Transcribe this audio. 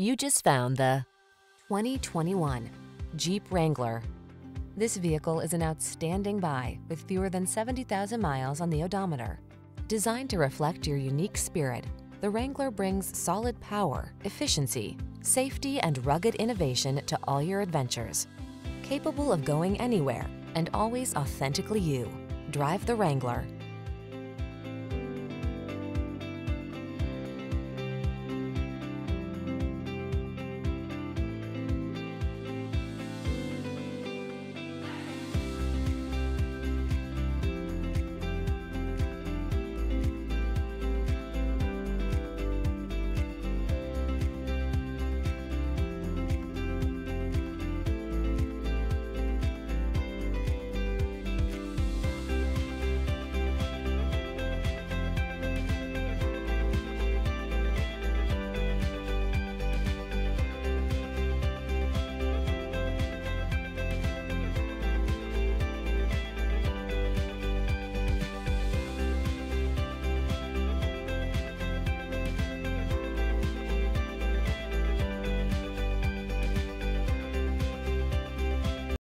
You just found the 2021 Jeep Wrangler. This vehicle is an outstanding buy with fewer than 70,000 miles on the odometer. Designed to reflect your unique spirit, the Wrangler brings solid power, efficiency, safety, and rugged innovation to all your adventures. Capable of going anywhere and always authentically you. Drive the Wrangler.